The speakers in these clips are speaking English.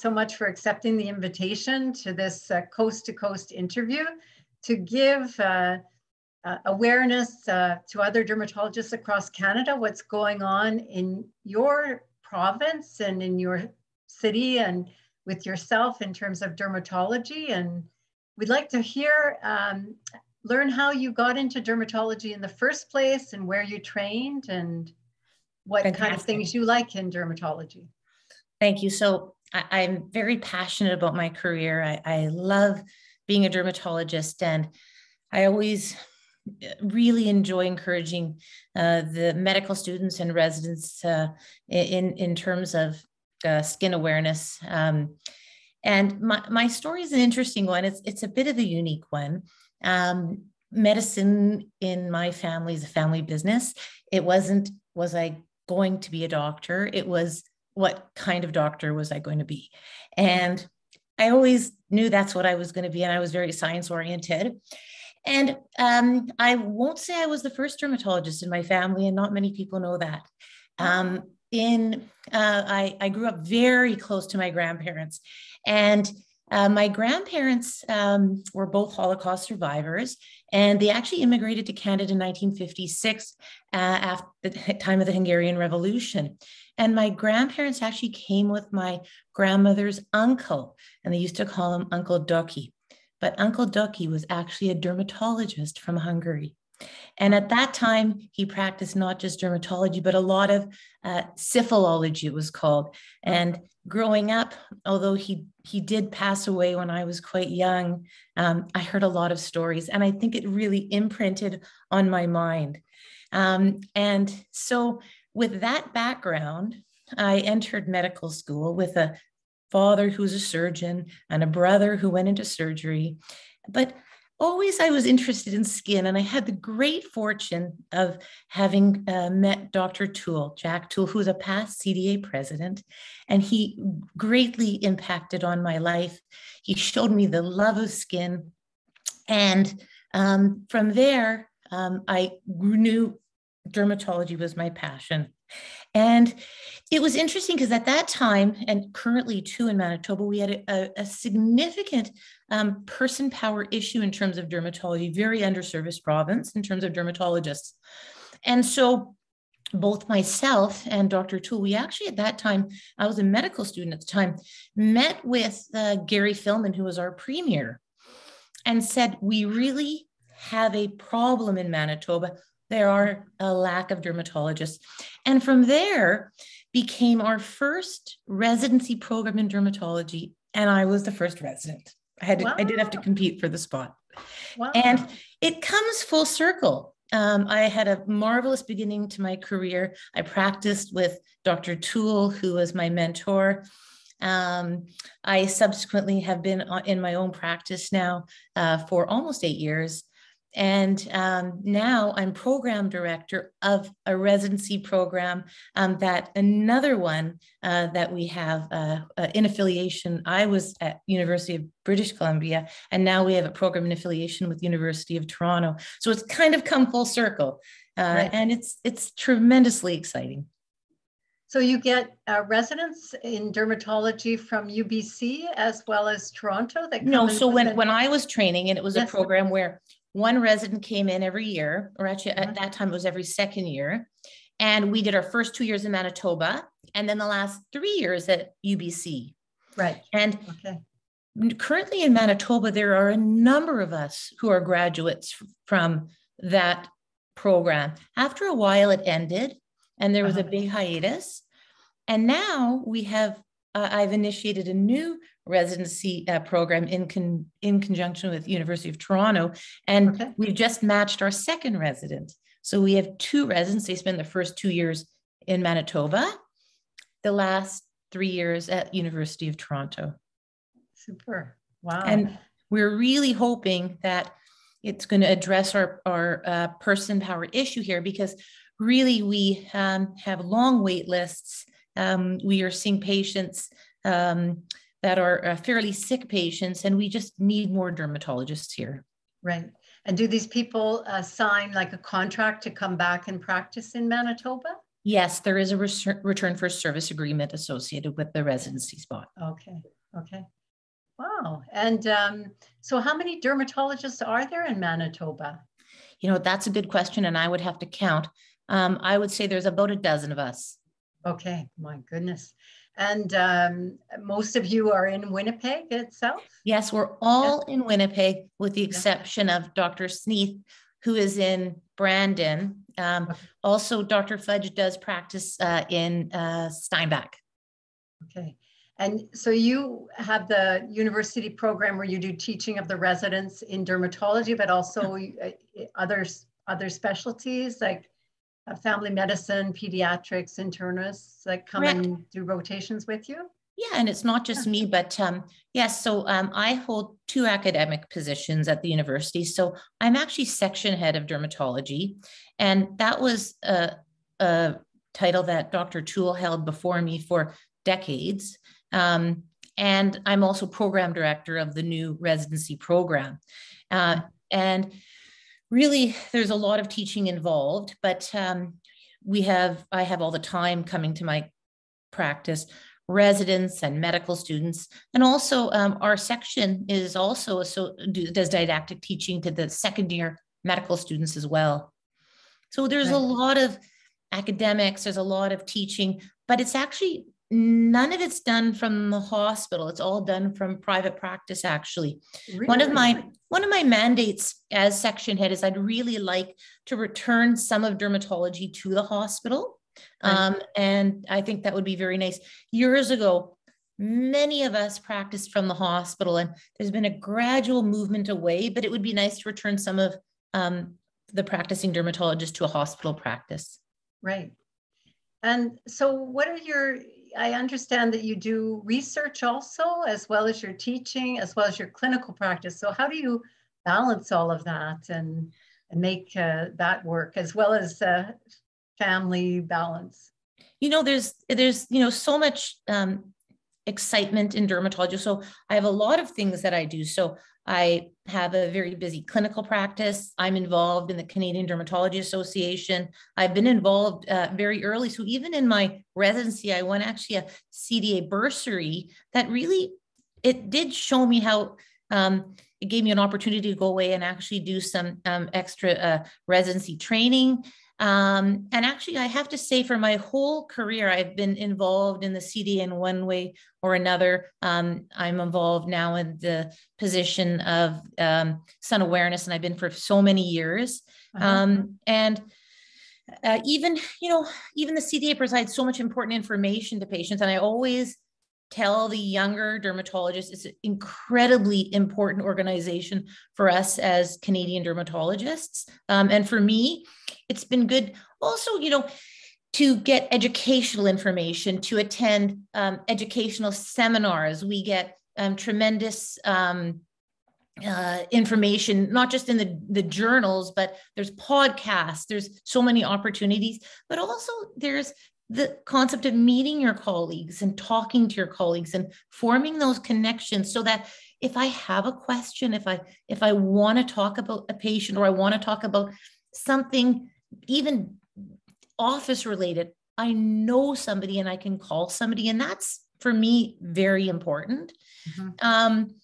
thank you, Marni, so much for accepting the invitation to this uh, coast to coast interview to give uh, uh, awareness uh, to other dermatologists across Canada what's going on in your province and in your city and with yourself in terms of dermatology. And we'd like to hear, um, learn how you got into dermatology in the first place and where you trained and what Fantastic. kind of things you like in dermatology. Thank you. So I, am very passionate about my career. I, I love being a dermatologist, and I always uh, really enjoy encouraging uh, the medical students and residents uh, in in terms of uh, skin awareness. Um, and my, my story is an interesting one. It's it's a bit of a unique one. Um, medicine in my family is a family business. It wasn't was I going to be a doctor. It was what kind of doctor was I going to be? And I always knew that's what I was going to be. And I was very science oriented. And um, I won't say I was the first dermatologist in my family, and not many people know that. Um, in uh, I, I, grew up very close to my grandparents, and uh, my grandparents um, were both Holocaust survivors, and they actually immigrated to Canada in 1956 uh, after the time of the Hungarian Revolution. And my grandparents actually came with my grandmother's uncle, and they used to call him Uncle Doki. But Uncle Doki was actually a dermatologist from Hungary. And at that time, he practiced not just dermatology, but a lot of uh, syphilology, it was called. And growing up, although he, he did pass away when I was quite young, um, I heard a lot of stories. And I think it really imprinted on my mind. Um, and so with that background, I entered medical school with a father who was a surgeon and a brother who went into surgery. But always I was interested in skin, and I had the great fortune of having uh, met Dr. Toole, Jack Toole, who's a past CDA president, and he greatly impacted on my life. He showed me the love of skin. And um, from there, um, I knew dermatology was my passion. And it was interesting because at that time, and currently too in Manitoba, we had a, a significant um, person power issue in terms of dermatology, very underserviced province in terms of dermatologists. And so both myself and Dr. Toole, we actually at that time, I was a medical student at the time, met with uh, Gary Filmon, who was our premier, and said, We really have a problem in Manitoba there are a lack of dermatologists. And from there became our first residency program in dermatology. And I was the first resident. I had to, wow. I did have to compete for the spot. Wow. And it comes full circle. Um, I had a marvelous beginning to my career. I practiced with Dr. Toole, who was my mentor. Um, I subsequently have been in my own practice now uh, for almost eight years. And um, now I'm program director of a residency program um, that another one uh, that we have uh, uh, in affiliation. I was at University of British Columbia, and now we have a program in affiliation with University of Toronto. So it's kind of come full circle, uh, right. and it's it's tremendously exciting. So you get uh, residents in dermatology from UBC as well as Toronto. That no, so when, when I was training, and it was yes. a program where one resident came in every year, or actually at that time it was every second year. And we did our first two years in Manitoba and then the last three years at UBC. Right. And okay. currently in Manitoba, there are a number of us who are graduates from that program. After a while, it ended and there was uh-huh. a big hiatus. And now we have, uh, I've initiated a new residency uh, program in con- in conjunction with University of Toronto, and okay. we've just matched our second resident. So we have two residents. They spend the first two years in Manitoba, the last three years at University of Toronto. Super! Wow. And we're really hoping that it's going to address our our uh, person power issue here because really we um, have long wait lists. Um, we are seeing patients um, that are uh, fairly sick patients, and we just need more dermatologists here. Right. And do these people uh, sign like a contract to come back and practice in Manitoba? Yes, there is a return for service agreement associated with the residency spot. Okay, okay. Wow. And um, so, how many dermatologists are there in Manitoba? You know, that's a good question, and I would have to count. Um, I would say there's about a dozen of us. Okay, my goodness. And um, most of you are in Winnipeg itself? Yes, we're all yeah. in Winnipeg, with the exception yeah. of Dr. Sneath, who is in Brandon. Um, okay. Also, Dr. Fudge does practice uh, in uh, Steinbach. Okay. And so you have the university program where you do teaching of the residents in dermatology, but also uh, other, other specialties like family medicine, pediatrics, internists that come Correct. and do rotations with you? Yeah, and it's not just me, but um, yes. So um, I hold two academic positions at the university. So I'm actually section head of dermatology, and that was a, a title that Dr. Toole held before me for decades. Um, and I'm also program director of the new residency program. Uh, and really, there's a lot of teaching involved, but um, we have, I have all the time coming to my practice residents and medical students. And also um, our section is also, so does didactic teaching to the second year medical students as well. So there's right. a lot of academics, there's a lot of teaching, but it's actually none of it's done from the hospital. It's all done from private practice actually. Really? one of my one of my mandates as section head is i'd really like to return some of dermatology to the hospital. Um, and i think that would be very nice. Years ago many of us practiced from the hospital and there's been a gradual movement away but it would be nice to return some of um, the practicing dermatologist to a hospital practice. Right. And so what are your I understand that you do research also, as well as your teaching, as well as your clinical practice. So how do you balance all of that and, and make uh, that work, as well as uh, family balance? You know, there's there's you know so much um, excitement in dermatology. So I have a lot of things that I do. So I have a very busy clinical practice. I'm involved in the Canadian Dermatology Association. I've been involved uh, very early. So even in my residency, I won actually a CDA bursary that really, it did show me how, um, it gave me an opportunity to go away and actually do some um, extra uh, residency training. Um, and actually, I have to say, for my whole career, I've been involved in the CD in one way or another. Um, I'm involved now in the position of um, sun awareness, and I've been for so many years. Uh-huh. Um, and uh, even, you know, even the CDA provides so much important information to patients, and I always tell the younger dermatologists it's an incredibly important organization for us as Canadian dermatologists. Um, and for me, it's been good also, you know, to get educational information, to attend um, educational seminars. We get um, tremendous um, uh, information, not just in the, the journals, but there's podcasts, there's so many opportunities, but also there's the concept of meeting your colleagues and talking to your colleagues and forming those connections so that if i have a question if i if i want to talk about a patient or i want to talk about something even office related i know somebody and i can call somebody and that's for me very important mm-hmm. um,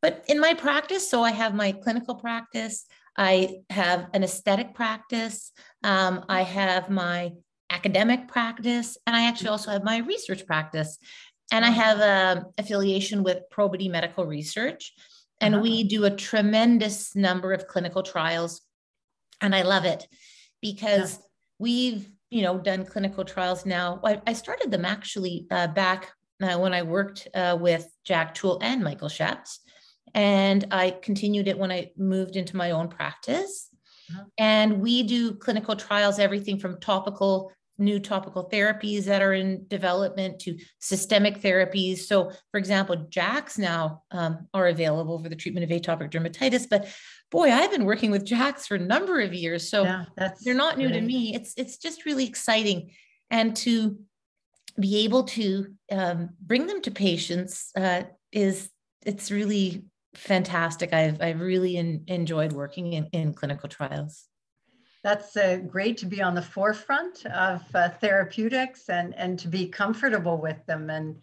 but in my practice so i have my clinical practice i have an aesthetic practice um, i have my academic practice, and I actually also have my research practice. And I have a affiliation with Probity Medical Research, and uh-huh. we do a tremendous number of clinical trials, and I love it because yeah. we've you know done clinical trials now. I, I started them actually uh, back uh, when I worked uh, with Jack Toole and Michael Sheps, and I continued it when I moved into my own practice. Uh-huh. And we do clinical trials, everything from topical new topical therapies that are in development to systemic therapies. So, for example, JAKs now um, are available for the treatment of atopic dermatitis. But boy, I've been working with JAKs for a number of years, so yeah, they're not new great. to me. It's it's just really exciting, and to be able to um, bring them to patients uh, is it's really fantastic. I've I've really in, enjoyed working in, in clinical trials. that's uh, great to be on the forefront of uh, therapeutics and, and to be comfortable with them. And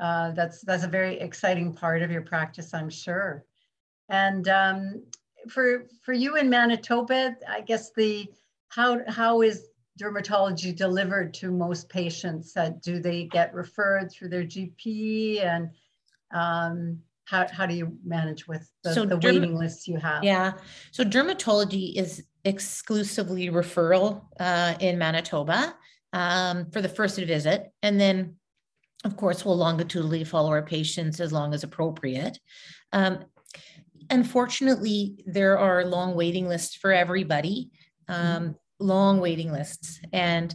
uh, that's, that's a very exciting part of your practice, I'm sure. And um, for, for you in Manitoba, I guess the, how, how is dermatology delivered to most patients? Uh, do they get referred through their GP and um, how, how do you manage with the, so the waiting lists you have? Yeah. So dermatology is exclusively referral uh, in Manitoba um, for the first visit. And then, of course, we'll longitudinally follow our patients as long as appropriate. Um, unfortunately, there are long waiting lists for everybody, um, mm-hmm. long waiting lists. And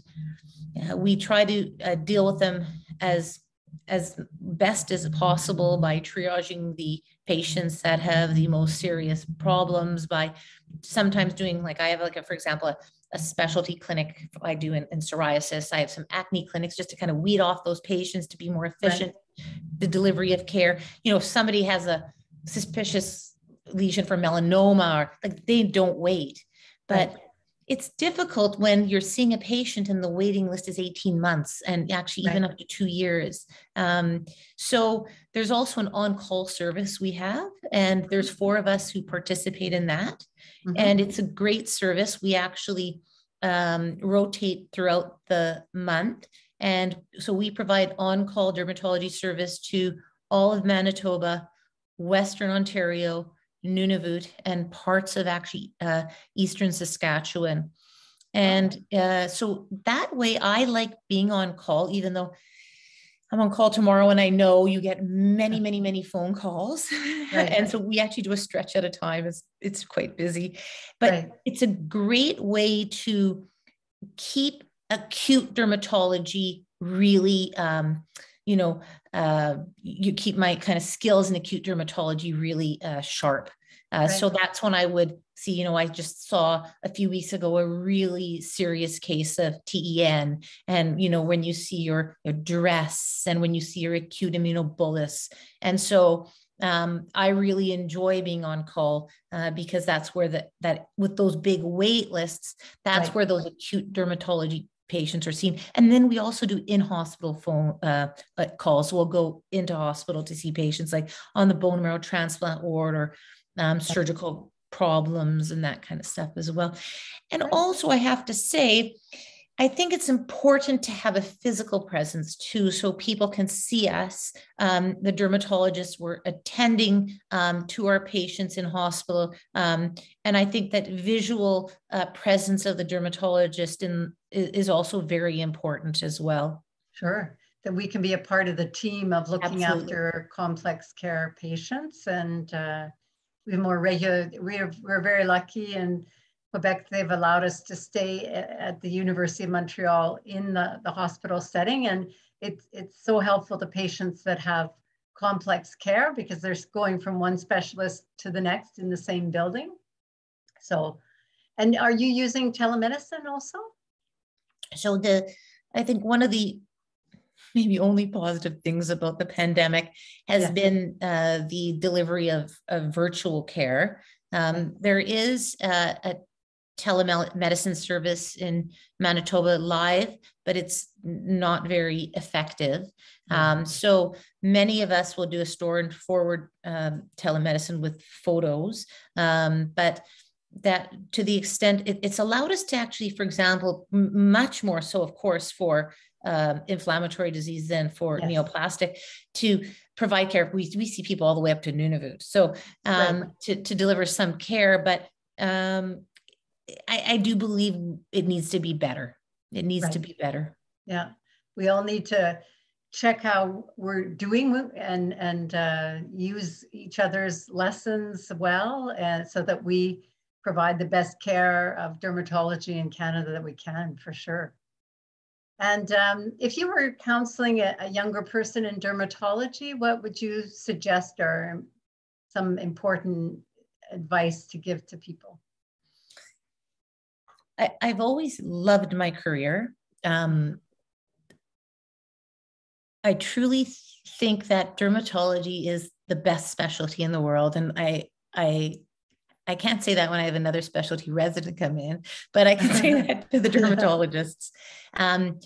uh, we try to uh, deal with them as as best as possible by triaging the patients that have the most serious problems by sometimes doing like I have like a, for example, a, a specialty clinic I do in, in, psoriasis. I have some acne clinics just to kind of weed off those patients to be more efficient, right. the delivery of care. You know, if somebody has a suspicious lesion for melanoma or like they don't wait. But right it's difficult when you're seeing a patient and the waiting list is 18 months and actually even right. up to two years. Um, so there's also an on-call service we have, and there's four of us who participate in that. Mm-hmm. And it's a great service. We actually um, rotate throughout the month. And so we provide on-call dermatology service to all of Manitoba, Western Ontario, Nunavut and parts of actually uh, eastern Saskatchewan. And uh, so that way, I like being on call, even though I'm on call tomorrow and I know you get many, many, many phone calls. Right. and so we actually do a stretch at a time. It's, it's quite busy, but right. it's a great way to keep acute dermatology really, um, you know, uh, you keep my kind of skills in acute dermatology really uh, sharp. Uh, right. So that's when I would see, you know, I just saw a few weeks ago a really serious case of TEN. And, you know, when you see your, your DRESS and when you see your acute immunobullous. And so um, I really enjoy being on call uh, because that's where the, that with those big wait lists, that's right. where those acute dermatology patients are seen. And then we also do in-hospital phone uh, uh, calls. So we'll go into hospital to see patients like on the bone marrow transplant ward or um, surgical problems and that kind of stuff as well. And also, I have to say, I think it's important to have a physical presence too, so people can see us. Um, the dermatologists were attending um, to our patients in hospital, um, and I think that visual uh, presence of the dermatologist in, is also very important as well. Sure, that we can be a part of the team of looking Absolutely. after complex care patients and. Uh, we have more regular, we're, we're very lucky in Quebec, they've allowed us to stay at the University of Montreal in the, the hospital setting. And it's, it's so helpful to patients that have complex care because they're going from one specialist to the next in the same building. So, and are you using telemedicine also? So the, I think one of the maybe only positive things about the pandemic has yeah. been uh, the delivery of, of virtual care. Um, there is uh, a telemedicine service in Manitoba live, but it's not very effective. Um, so many of us will do a store and forward um, telemedicine with photos, um, but that to the extent it, it's allowed us to actually, for example, m- much more so, of course, for um, inflammatory disease than for yes. neoplastic to provide care. We, we see people all the way up to Nunavut. So um, right. to, to deliver some care, but um, I, I do believe it needs to be better. It needs right. to be better. Yeah. We all need to check how we're doing and, and uh, use each other's lessons well and so that we provide the best care of dermatology in Canada that we can for sure. And um, if you were counseling a, a, younger person in dermatology, what would you suggest or some important advice to give to people? I, have always loved my career. Um, I truly think that dermatology is the best specialty in the world, and I I I can't say that when I have another specialty resident come in, but I can say that to the dermatologists. Um,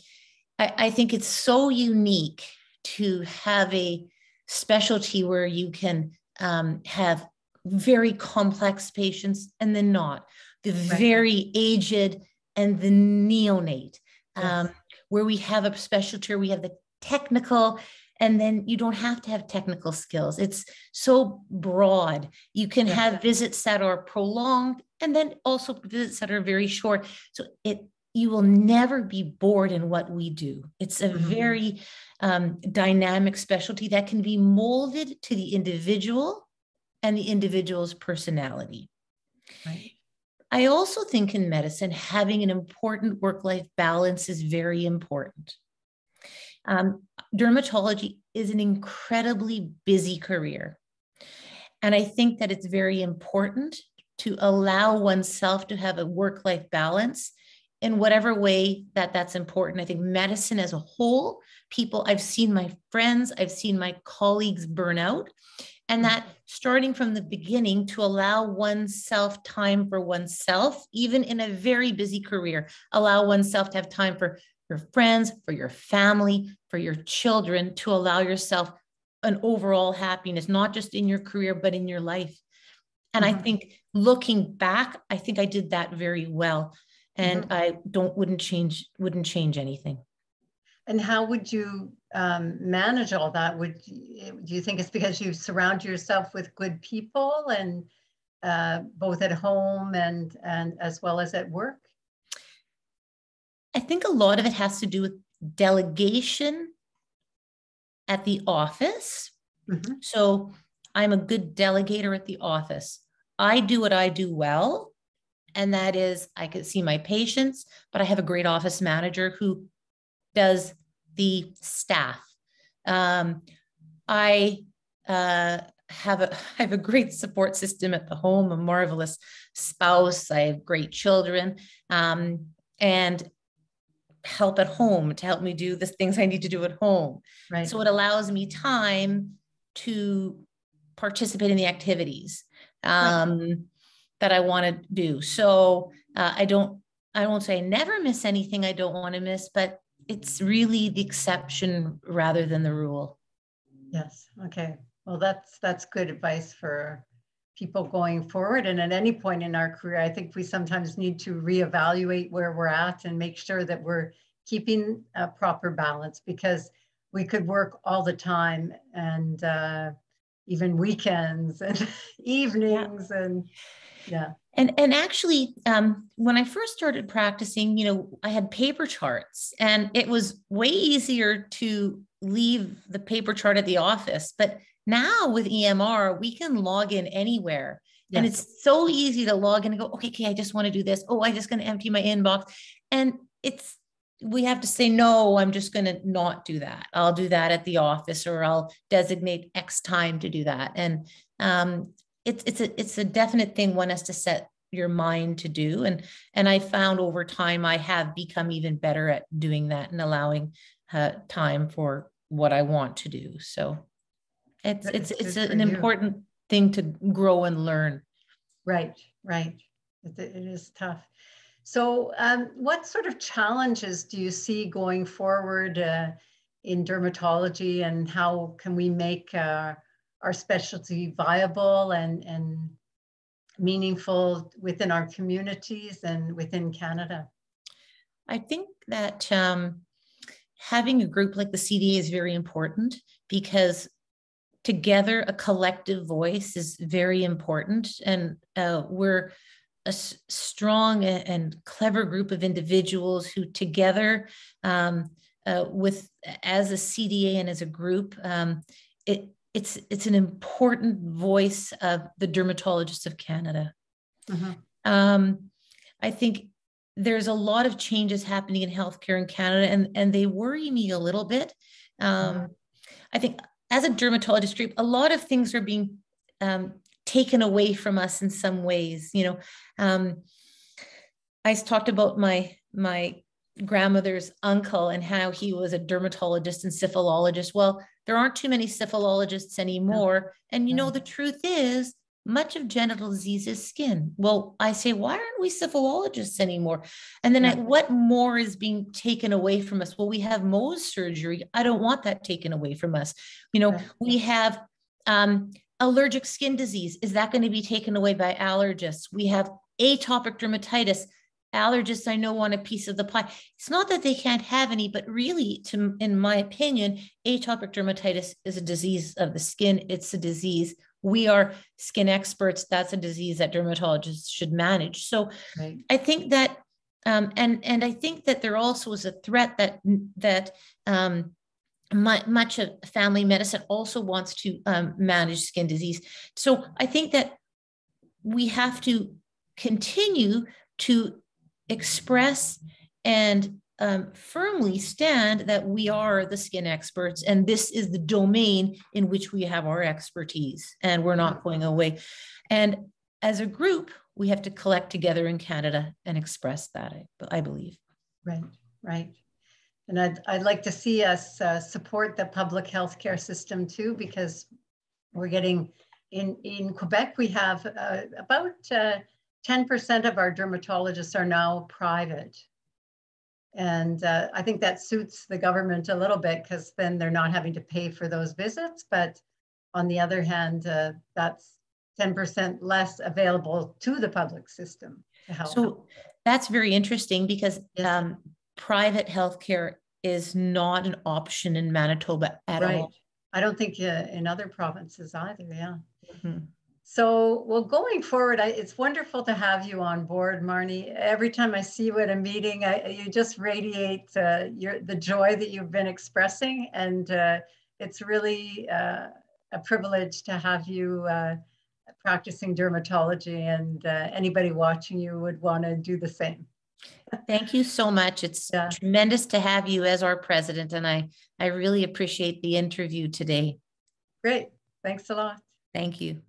I, I think it's so unique to have a specialty where you can um, have very complex patients and then not the right. very aged and the neonate yes. um, where we have a specialty we have the technical and then you don't have to have technical skills it's so broad you can yes. have visits that are prolonged and then also visits that are very short so it you will never be bored in what we do. It's a mm-hmm. very um, dynamic specialty that can be molded to the individual and the individual's personality. Right. I also think in medicine, having an important work life balance is very important. Um, dermatology is an incredibly busy career. And I think that it's very important to allow oneself to have a work life balance in whatever way that that's important. I think medicine as a whole, people, I've seen my friends, I've seen my colleagues burn out. And mm-hmm. that starting from the beginning to allow oneself time for oneself, even in a very busy career, allow oneself to have time for your friends, for your family, for your children, to allow yourself an overall happiness, not just in your career, but in your life. And mm-hmm. I think looking back, I think I did that very well and mm-hmm. I don't wouldn't change wouldn't change anything. And how would you um, manage all that? Would do you think it's because you surround yourself with good people and uh, both at home and and as well as at work? I think a lot of it has to do with delegation at the office. Mm-hmm. So I'm a good delegator at the office. I do what I do well and that is I could see my patients, but I have a great office manager who does the staff. Um, I uh, have a I have a great support system at the home, a marvelous spouse. I have great children, um, and help at home to help me do the things I need to do at home. Right. So it allows me time to participate in the activities. Um, right that I want to do. So uh, I don't, I won't say I never miss anything I don't want to miss, but it's really the exception rather than the rule. Yes. Okay. Well, that's that's good advice for people going forward. And at any point in our career, I think we sometimes need to reevaluate where we're at and make sure that we're keeping a proper balance because we could work all the time and uh, even weekends and evenings yeah. and yeah and and actually um, when i first started practicing you know i had paper charts and it was way easier to leave the paper chart at the office. But now with emr we can log in anywhere. Yes. and it's so easy to log in and go okay okay i just want to do this. Oh i'm just going to empty my inbox. And it's we have to say no i'm just going to not do that. I'll do that at the office or i'll designate x time to do that. And um, it's it's a it's a definite thing one has to set your mind to do. And and i found over time i have become even better at doing that and allowing uh, time for what i want to do so it's it's it's, an you. important thing to grow and learn right right it, it is tough so um, what sort of challenges do you see going forward uh, in dermatology and how can we make uh, our specialty viable and, and meaningful within our communities and within Canada? I think that um, having a group like the CDA is very important because together a collective voice is very important. And uh, we're a strong and clever group of individuals who together um, uh, with as a CDA and as a group, um, it it's it's an important voice of the dermatologists of Canada. Uh-huh. Um, I think there's a lot of changes happening in healthcare in Canada, and and they worry me a little bit. Um, uh-huh. I think as a dermatologist group, a lot of things are being um, taken away from us in some ways. You know, um, I talked about my my grandmother's uncle and how he was a dermatologist and syphilologist. Well, there aren't too many syphilologists anymore. And you know, the truth is, much of genital disease is skin. Well, I say, why aren't we syphilologists anymore? And then yeah. I, what more is being taken away from us? Well, we have Mohs surgery. I don't want that taken away from us. You know, yeah. we have um, allergic skin disease. Is that going to be taken away by allergists? We have atopic dermatitis. Allergists I know want a piece of the pie. It's not that they can't have any, but really, to in my opinion, atopic dermatitis is a disease of the skin. It's a disease we are skin experts. That's a disease that dermatologists should manage. So right. I think that, um, and and I think that there also is a threat that that um, much of family medicine also wants to um, manage skin disease. So I think that we have to continue to express and um, firmly stand that we are the skin experts and this is the domain in which we have our expertise and we're not going away. And as a group, we have to collect together in Canada and express that, I, I believe. Right, right. And I'd, I'd like to see us uh, support the public health care system too, because we're getting, in, in Quebec, we have uh, about 10% uh, of our dermatologists are now private. And uh, I think that suits the government a little bit because then they're not having to pay for those visits. But on the other hand, uh, that's 10% less available to the public system to help. So that's very interesting because yes. um, private healthcare is not an option in Manitoba at right. all. I don't think uh, in other provinces either. Yeah. Mm-hmm. So, well, going forward, I, it's wonderful to have you on board, Marni. Every time I see you at a meeting, I, you just radiate uh, your, the joy that you've been expressing. And uh, it's really uh, a privilege to have you uh, practicing dermatology and uh, anybody watching you would want to do the same. Thank you so much. It's yeah. tremendous to have you as our president. And I, I really appreciate the interview today. Great. Thanks a lot. Thank you.